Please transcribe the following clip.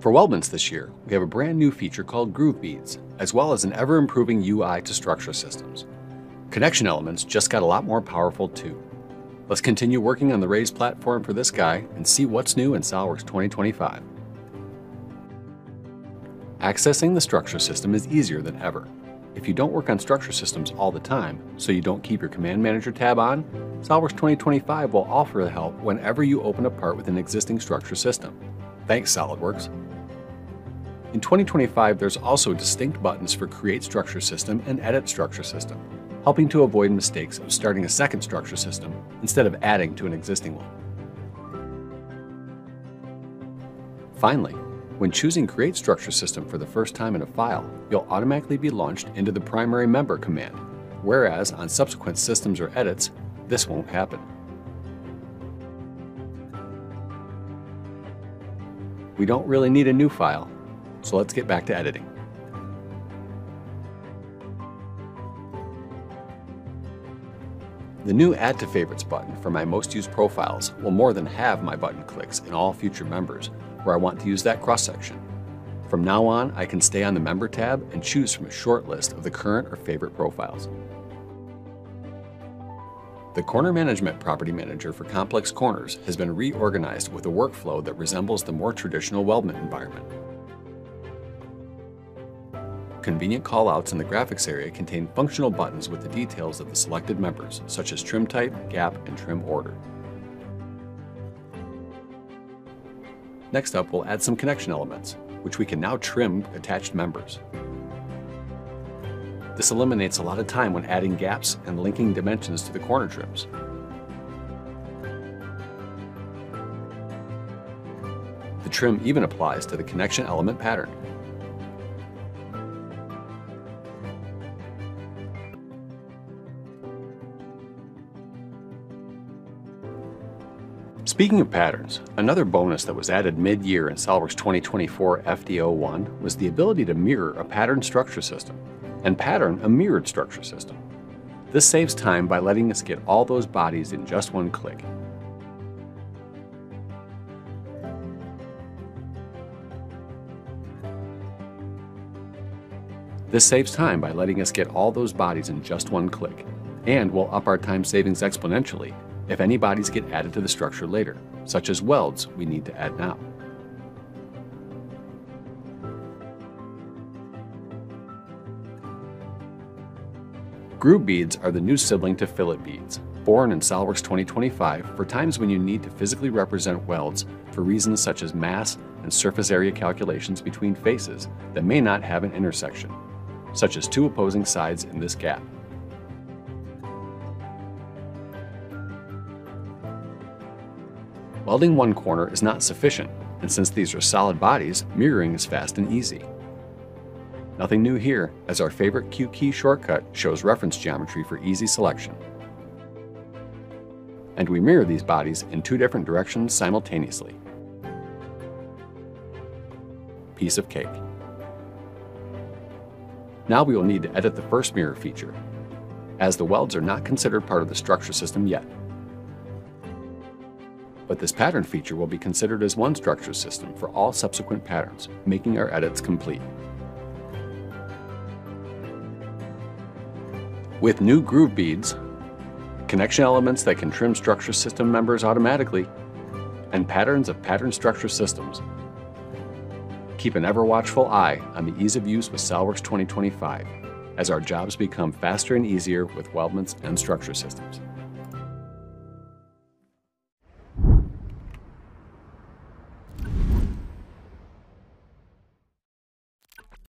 For weldments this year, we have a brand new feature called Groove Beads, as well as an ever-improving UI to structure systems. Connection elements just got a lot more powerful too. Let's continue working on the raised platform for this guy and see what's new in SOLIDWORKS 2025. Accessing the structure system is easier than ever. If you don't work on structure systems all the time, so you don't keep your Command Manager tab on, SOLIDWORKS 2025 will offer the help whenever you open a part with an existing structure system. Thanks, SOLIDWORKS. In 2025, there's also distinct buttons for Create Structure System and Edit Structure System, helping to avoid mistakes of starting a second structure system instead of adding to an existing one. Finally, when choosing Create Structure System for the first time in a file, you'll automatically be launched into the primary member command, whereas on subsequent systems or edits, this won't happen. We don't really need a new file, so let's get back to editing. The new Add to Favorites button for my most used profiles will more than halve my button clicks in all future members where I want to use that cross-section. From now on, I can stay on the Member tab and choose from a short list of the current or favorite profiles. The Corner Management Property Manager for Complex Corners has been reorganized with a workflow that resembles the more traditional weldment environment. Convenient callouts in the graphics area contain functional buttons with the details of the selected members, such as trim type, gap, and trim order. Next up, we'll add some connection elements, which we can now trim attached members. This eliminates a lot of time when adding gaps and linking dimensions to the corner trims. The trim even applies to the connection element pattern. Speaking of patterns, another bonus that was added mid-year in SOLIDWORKS 2024 FD01 was the ability to mirror a pattern structure system and pattern a mirrored structure system. This saves time by letting us get all those bodies in just one click. This saves time by letting us get all those bodies in just one click, and will up our time savings exponentially if any bodies get added to the structure later, such as welds we need to add now. Groove beads are the new sibling to fillet beads, born in SOLIDWORKS 2025 for times when you need to physically represent welds for reasons such as mass and surface area calculations between faces that may not have an intersection, such as two opposing sides in this gap. Welding one corner is not sufficient, and since these are solid bodies, mirroring is fast and easy. Nothing new here, as our favorite Q key shortcut shows reference geometry for easy selection. And we mirror these bodies in two different directions simultaneously. Piece of cake. Now we will need to edit the first mirror feature, as the welds are not considered part of the structure system yet but this pattern feature will be considered as one structure system for all subsequent patterns, making our edits complete. With new groove beads, connection elements that can trim structure system members automatically, and patterns of pattern structure systems. Keep an ever watchful eye on the ease of use with SOLIDWORKS 2025 as our jobs become faster and easier with weldments and structure systems.